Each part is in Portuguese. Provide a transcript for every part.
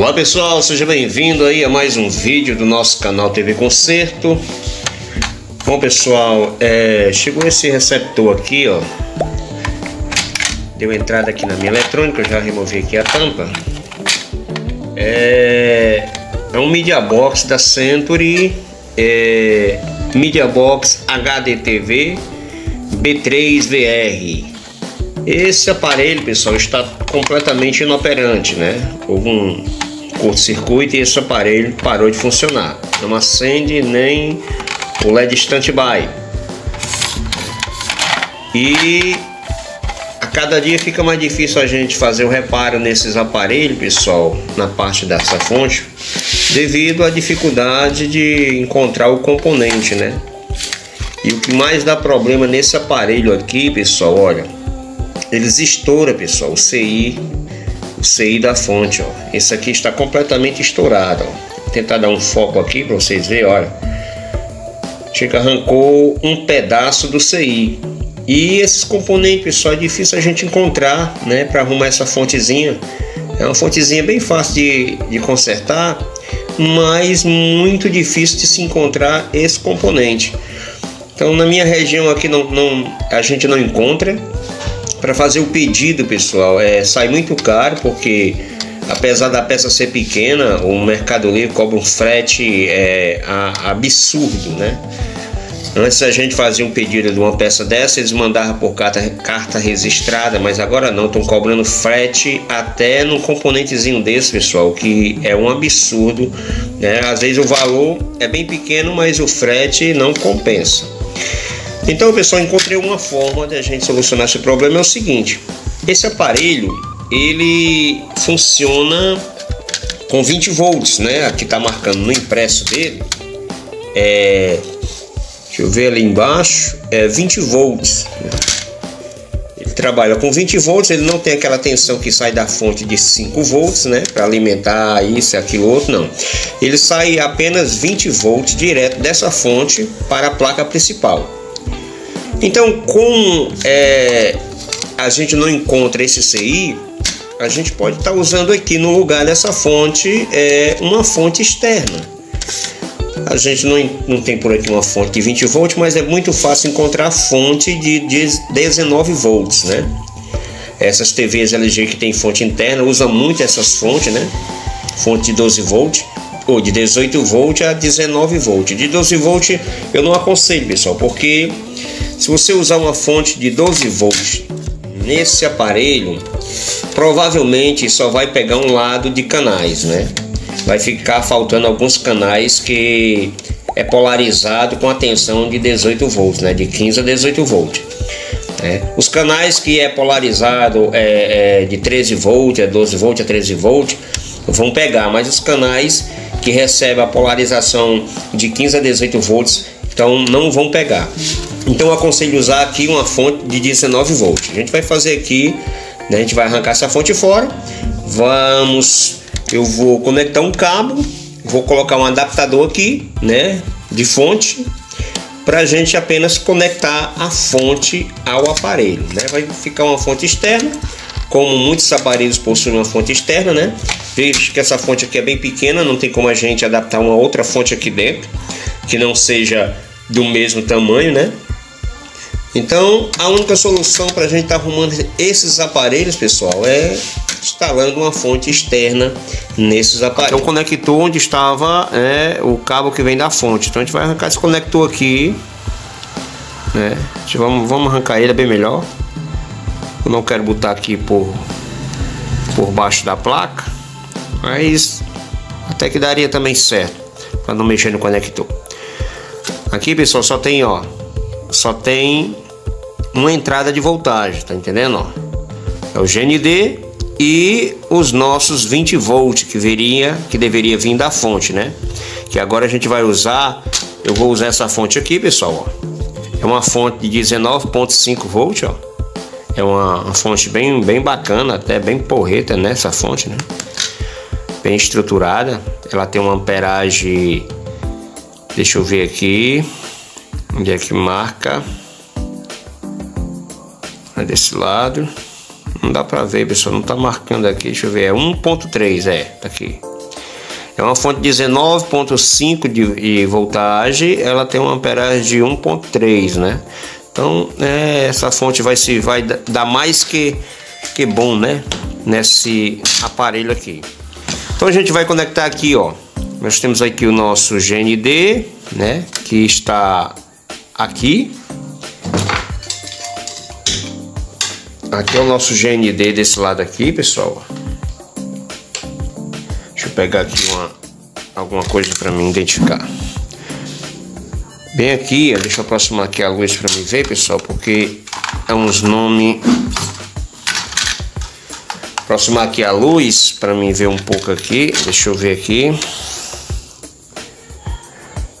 Olá pessoal, seja bem-vindo aí a mais um vídeo do nosso canal TV Concerto. Bom pessoal, é, chegou esse receptor aqui, ó. Deu entrada aqui na minha eletrônica, já removi aqui a tampa. É, é um Media Box da Century, é, Media Box HDTV B3VR. Esse aparelho, pessoal, está completamente inoperante, né? Houve um curto-circuito e esse aparelho parou de funcionar. Não acende nem o LED standby. E a cada dia fica mais difícil a gente fazer o reparo nesses aparelhos, pessoal, na parte dessa fonte, devido à dificuldade de encontrar o componente, né? E o que mais dá problema nesse aparelho aqui, pessoal, olha, eles estouram, pessoal, o CI, CI da fonte, ó. Esse aqui está completamente estourado, ó. Vou tentar dar um foco aqui para vocês verem, olha. Chega arrancou um pedaço do CI. E esses componentes, pessoal, é difícil a gente encontrar, né, para arrumar essa fontezinha. É uma fontezinha bem fácil de, de consertar, mas muito difícil de se encontrar esse componente. Então, na minha região aqui não, não a gente não encontra. Para fazer o pedido, pessoal, é, sai muito caro porque apesar da peça ser pequena, o Mercado Livre cobra um frete é, absurdo, né? Antes a gente fazia um pedido de uma peça dessa, eles mandavam por carta, carta registrada, mas agora não, estão cobrando frete até no componentezinho desse, pessoal, que é um absurdo, né? Às vezes o valor é bem pequeno, mas o frete não compensa. Então, pessoal, encontrei uma forma de a gente solucionar esse problema é o seguinte: esse aparelho ele funciona com 20 volts, né? Aqui está marcando no impresso dele. É, deixa eu ver ali embaixo, é 20 volts. Ele trabalha com 20 volts, ele não tem aquela tensão que sai da fonte de 5 volts, né? Para alimentar isso, aquilo, outro, não. Ele sai apenas 20 volts direto dessa fonte para a placa principal. Então, como é, a gente não encontra esse CI, a gente pode estar tá usando aqui no lugar dessa fonte é, uma fonte externa. A gente não, não tem por aqui uma fonte de 20 volts, mas é muito fácil encontrar fonte de, de 19 volts, né? Essas TVs LG que tem fonte interna usam muito essas fontes, né? Fonte de 12 volts ou de 18 volts a 19 volts. De 12 volts eu não aconselho, pessoal, porque se você usar uma fonte de 12 volts nesse aparelho, provavelmente só vai pegar um lado de canais, né? Vai ficar faltando alguns canais que é polarizado com a tensão de 18 volts, né? De 15 a 18 volts. É. Os canais que é polarizado é, é de 13 volts, é 12 volts, é 13 volts, vão pegar, mas os canais que recebem a polarização de 15 a 18 volts, então não vão pegar. Então eu aconselho usar aqui uma fonte de 19 volts. A gente vai fazer aqui, né, a gente vai arrancar essa fonte fora. Vamos, eu vou conectar um cabo, vou colocar um adaptador aqui, né, de fonte, para a gente apenas conectar a fonte ao aparelho, né? Vai ficar uma fonte externa, como muitos aparelhos possuem uma fonte externa, né? Veja que essa fonte aqui é bem pequena, não tem como a gente adaptar uma outra fonte aqui dentro que não seja do mesmo tamanho, né? Então, a única solução para a gente estar tá arrumando esses aparelhos, pessoal, é instalando uma fonte externa nesses aparelhos. Então, o conector onde estava é o cabo que vem da fonte. Então, a gente vai arrancar esse conector aqui, né? Vamos, vamos arrancar ele, é bem melhor. Eu não quero botar aqui por, por baixo da placa, mas até que daria também certo, para não mexer no conector. Aqui, pessoal, só tem, ó, só tem uma entrada de voltagem, tá entendendo? É o GND e os nossos 20 volts que viria, que deveria vir da fonte, né? Que agora a gente vai usar, eu vou usar essa fonte aqui, pessoal, ó. É uma fonte de 19.5 volts, ó. É uma, uma, fonte bem, bem bacana, até bem porreta nessa né, fonte, né? Bem estruturada. Ela tem uma amperagem, deixa eu ver aqui, onde é que marca é desse lado não dá pra ver pessoal não tá marcando aqui deixa eu ver é 1.3 é tá aqui É uma fonte 19.5 de, de voltagem, ela tem uma amperagem de 1.3, né? Então, é, essa fonte vai se vai dar mais que que bom, né? Nesse aparelho aqui. Então a gente vai conectar aqui, ó. Nós temos aqui o nosso GND, né? Que está aqui. Aqui é o nosso GND desse lado aqui, pessoal. Deixa eu pegar aqui uma, alguma coisa para mim identificar. Bem aqui, deixa eu aproximar aqui a luz para mim ver, pessoal, porque é uns nomes aproximar aqui a luz para mim ver um pouco aqui. Deixa eu ver aqui.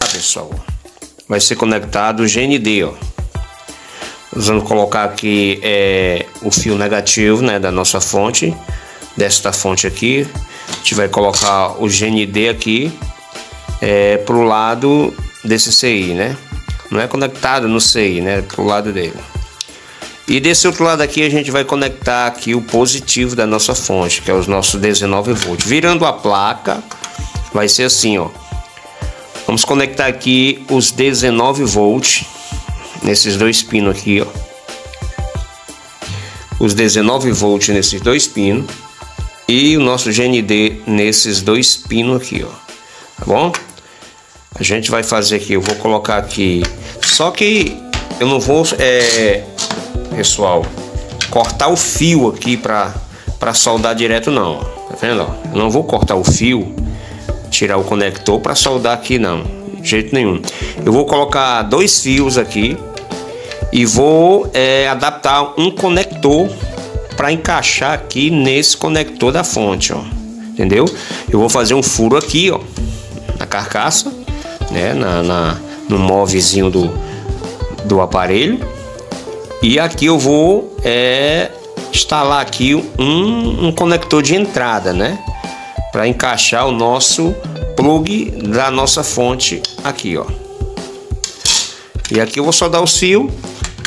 Ah, pessoal, vai ser conectado o GND, ó. Usando colocar aqui é, o fio negativo, né, da nossa fonte, desta fonte aqui. A gente vai colocar o GND aqui é, pro lado desse CI, né? Não é conectado no CI, né? Pro lado dele. E desse outro lado aqui a gente vai conectar aqui o positivo da nossa fonte, que é os nossos 19 volts. Virando a placa, vai ser assim, ó. Vamos conectar aqui os 19 volts nesses dois pinos aqui, ó. Os 19 volts nesses dois pinos e o nosso GND nesses dois pinos aqui, ó. Tá bom? A gente vai fazer aqui, eu vou colocar aqui. Só que eu não vou é, pessoal, cortar o fio aqui para para soldar direto não. Tá vendo? Eu não vou cortar o fio, tirar o conector para soldar aqui não, de jeito nenhum. Eu vou colocar dois fios aqui e vou é, adaptar um conector para encaixar aqui nesse conector da fonte, ó. Entendeu? Eu vou fazer um furo aqui, ó, na carcaça, né, na, na no móvelzinho do, do aparelho e aqui eu vou é, instalar aqui um, um conector de entrada, né? Para encaixar o nosso plug da nossa fonte aqui, ó. E aqui eu vou soldar o fio,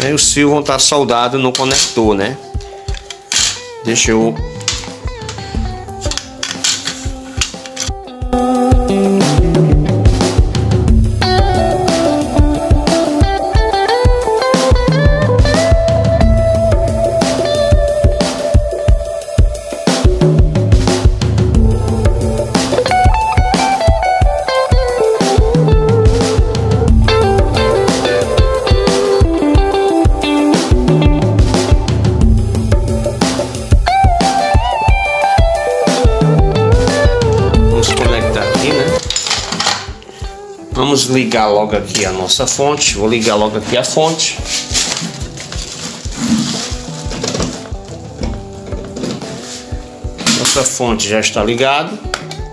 né? Os fios vão estar soldados no conector, né? Deixa eu Vamos ligar logo aqui a nossa fonte. Vou ligar logo aqui a fonte. Nossa fonte já está ligada.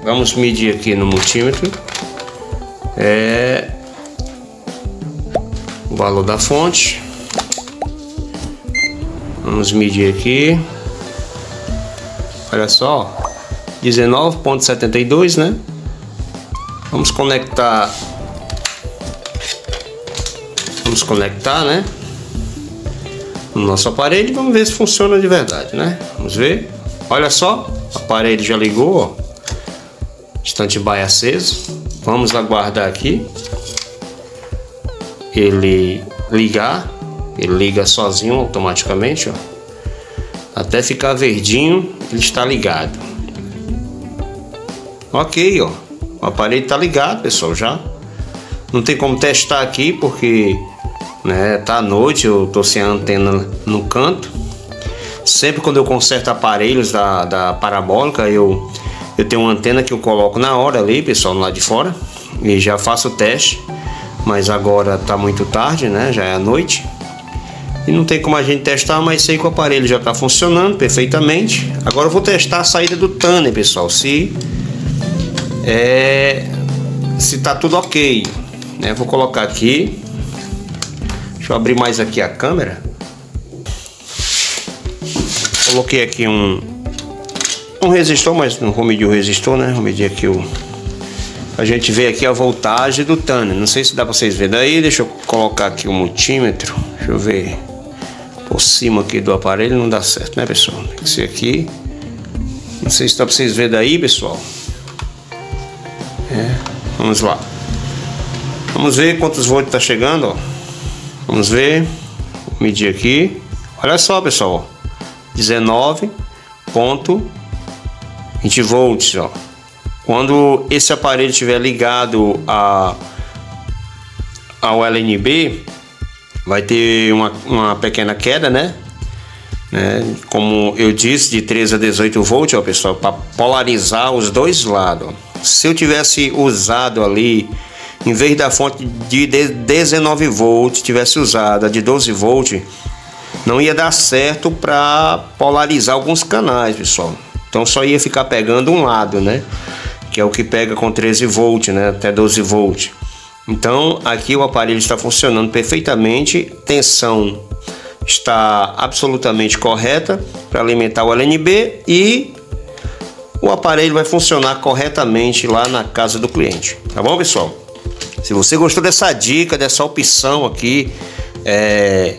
Vamos medir aqui no multímetro. É o valor da fonte. Vamos medir aqui. Olha só, 19.72, né? Vamos conectar Vamos conectar, né? No nosso aparelho, vamos ver se funciona de verdade, né? Vamos ver. Olha só, o aparelho já ligou, ó. Standby aceso. Vamos aguardar aqui. Ele ligar. Ele liga sozinho automaticamente, ó. Até ficar verdinho, ele está ligado. Ok, ó. O aparelho está ligado, pessoal, já. Não tem como testar aqui porque né? Tá à noite, eu tô sem a antena no canto. Sempre quando eu conserto aparelhos da, da parabólica, eu, eu tenho uma antena que eu coloco na hora ali, pessoal, lá de fora, e já faço o teste. Mas agora tá muito tarde, né? Já é a noite. E não tem como a gente testar, mas sei que o aparelho já está funcionando perfeitamente. Agora eu vou testar a saída do Tanner, pessoal, se é se tá tudo ok, né? Vou colocar aqui Deixa eu abrir mais aqui a câmera. Coloquei aqui um um resistor, mas não vou medir o resistor, né? Vou medir aqui o a gente vê aqui a voltagem do Tanner. Não sei se dá para vocês verem daí. Deixa eu colocar aqui o multímetro. Deixa eu ver por cima aqui do aparelho. Não dá certo, né, pessoal? Tem que ser aqui. Não sei se dá para vocês verem daí, pessoal. É, vamos lá. Vamos ver quantos volts está chegando. Ó. Vamos ver. Vou medir aqui. Olha só, pessoal. 19.20 volts. Ó. Quando esse aparelho estiver ligado a, ao LNB, vai ter uma, uma pequena queda, né? né? Como eu disse, de 13 a 18 volts, ó, pessoal, para polarizar os dois lados. Se eu tivesse usado ali, em vez da fonte de 19 volts, tivesse usado a de 12 volts, não ia dar certo para polarizar alguns canais, pessoal. Então só ia ficar pegando um lado, né? Que é o que pega com 13 volts, né? Até 12 volts. Então aqui o aparelho está funcionando perfeitamente, tensão está absolutamente correta para alimentar o LNB e o aparelho vai funcionar corretamente lá na casa do cliente. Tá bom, pessoal? Se você gostou dessa dica, dessa opção aqui, é,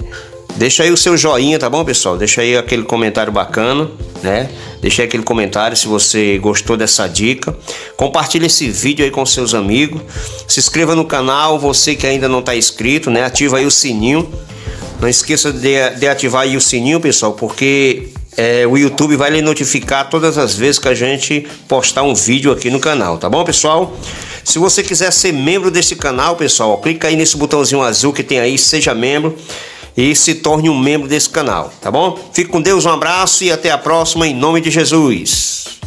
deixa aí o seu joinha, tá bom, pessoal? Deixa aí aquele comentário bacana, né? Deixa aí aquele comentário se você gostou dessa dica. Compartilhe esse vídeo aí com seus amigos. Se inscreva no canal, você que ainda não está inscrito, né? Ativa aí o sininho. Não esqueça de, de ativar aí o sininho, pessoal, porque é, o YouTube vai lhe notificar todas as vezes que a gente postar um vídeo aqui no canal, tá bom, pessoal? Se você quiser ser membro desse canal, pessoal, clica aí nesse botãozinho azul que tem aí, seja membro e se torne um membro desse canal, tá bom? Fique com Deus, um abraço e até a próxima em nome de Jesus.